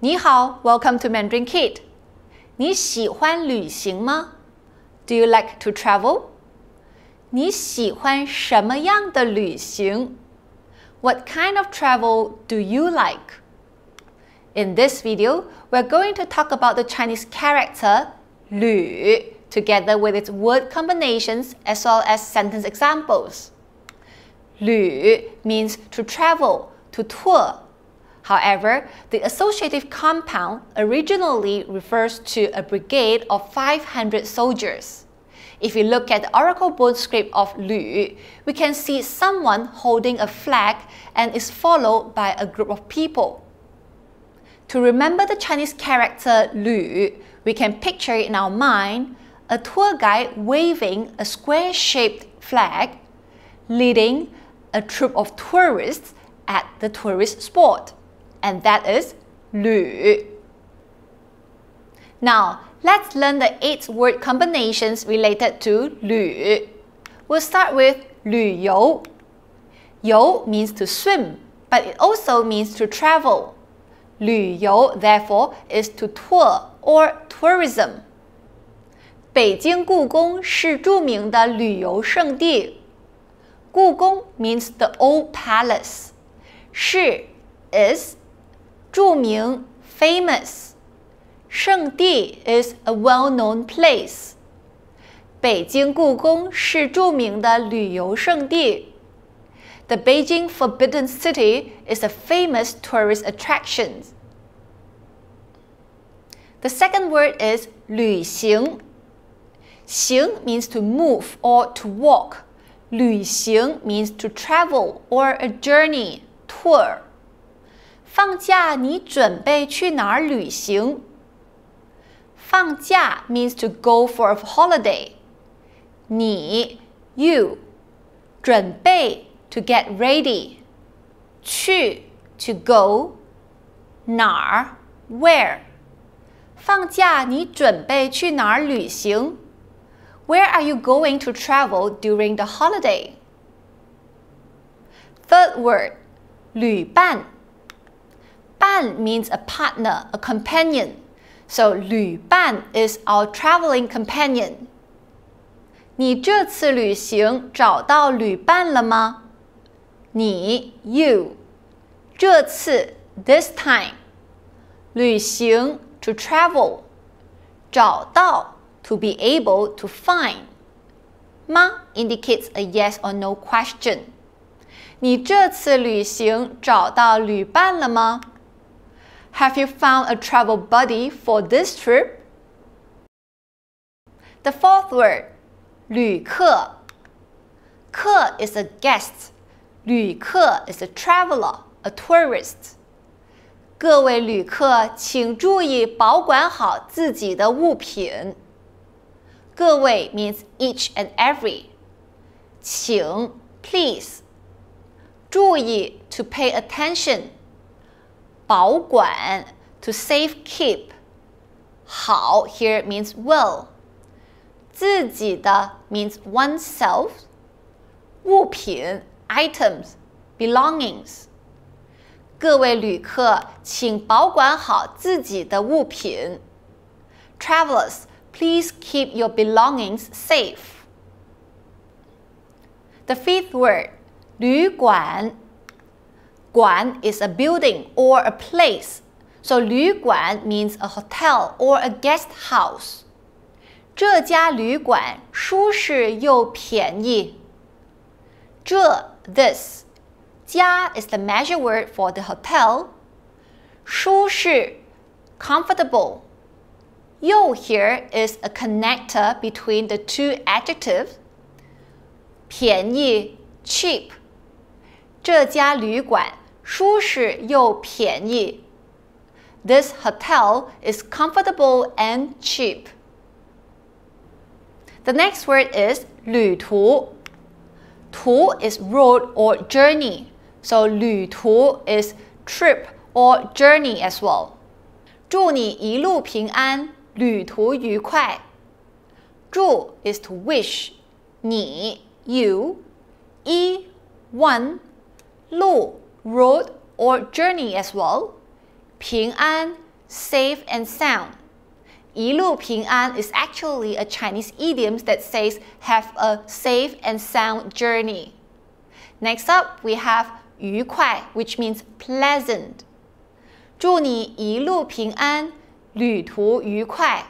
你好，Welcome to MandarinKit。你喜欢旅行吗？Do you like to travel？你喜欢什么样的旅行？What kind of travel do you like? In this video, we're going to talk about the Chinese character 旅 together with its word combinations as well as sentence examples. 旅 means to travel, to tour, However, the associative compound originally refers to a brigade of 500 soldiers. If you look at the oracle bone script of Lü, we can see someone holding a flag and is followed by a group of people. To remember the Chinese character Lü, we can picture in our mind a tour guide waving a square-shaped flag, leading a troop of tourists at the tourist spot, and that is Lü. Now, let's learn the eight word combinations related to Lü. We'll start with 旅游. Yo means to swim, but it also means to travel. 旅游 therefore is to tour or tourism. 北京故宫是着名的旅游胜地。故宫 means the old palace. 是 is 著名 famous，胜地 is a well-known place。北京故宫是著名的旅游胜地。The Beijing Forbidden City is a famous tourist attraction. The second word is 旅行。行 means to move or to walk. 旅行 means to travel or a journey, tour. 放假你准备去哪儿旅行？放假 means to go for a holiday. 你 you 准备 to get ready. 去 to go. 哪儿 where. 放假你准备去哪儿旅行？where are you going to travel during the holiday? Third word, 旅伴. 伴 means a partner, a companion. So 旅伴 is our traveling companion. 你这次旅行找到旅伴了吗？你 you 这次 this time 旅行 to travel 找到 to be able to find. Ma indicates a yes or no question. 你这次旅行找到旅伴了吗 ？Have you found a travel buddy for this trip? The fourth word, 旅客.客 is a guest. 旅客 is a traveler, a tourist. 各位旅客，请注意保管好自己的物品。各位 means each and every. 请 please. 注意 to pay attention. 保管 to safe keep. 好 here means well. 自己的 means oneself. 物品 items belongings. 各位旅客，请保管好自己的物品。Travelers Please keep your belongings safe. The fifth word, 旅馆. 馆 is a building or a place. So 旅馆 means a hotel or a guest house. 这家旅馆舒适又便宜。这 this 家 is the measure word for the hotel. 舒适 comfortable. Yo here is a connector between the two adjectives. 便宜 cheap. 这家旅馆 舒适又便宜。This hotel is comfortable and cheap. The next word is 旅途. Tu is road or journey. So 旅途 is trip or journey as well. 祝你一路平安。旅途愉快。祝 is to wish，你 you，一 one，路 road or journey as well，平安 safe and sound. 一路平安 is actually a Chinese idiom that says have a safe and sound journey. Next up, we have 愉快, which means pleasant. 祝你一路平安，旅途愉快。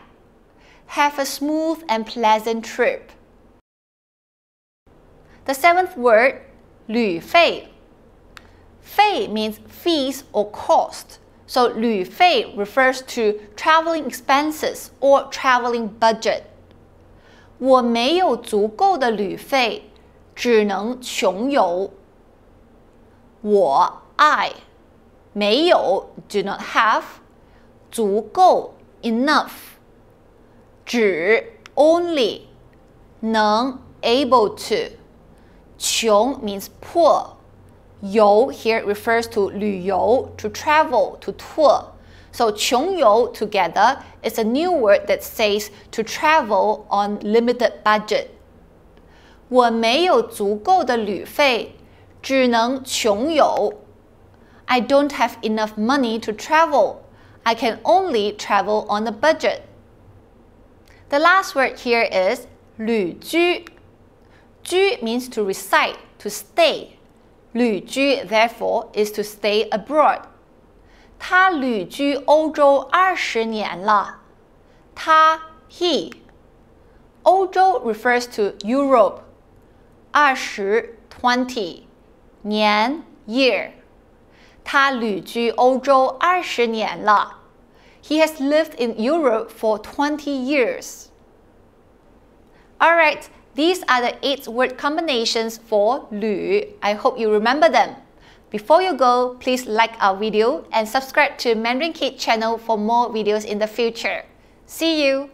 Have a smooth and pleasant trip. The seventh word, 旅费. Fei means fees or cost. So 旅费 refers to traveling expenses or traveling budget. 我没有足够的旅费，只能穷游。我 I 没有 do not have 足够 enough 只 only 能 able to 穷 means poor 游 here refers to 旅游 to travel to tour so 穷游 together is a new word that says to travel on limited budget 我没有足够的旅费，只能穷游。I don't have enough money to travel. I can only travel on a budget. The last word here is 旅居。居 means to reside, to stay. 旅居 therefore is to stay abroad. 他旅居欧洲二十年了。他 he 欧洲 refers to Europe. 二十 twenty 年 year，他旅居欧洲二十年了。He has lived in Europe for 20 years. Alright, these are the eight word combinations for 旅. I hope you remember them. Before you go, please like our video and subscribe to MandarinKit channel for more videos in the future. See you!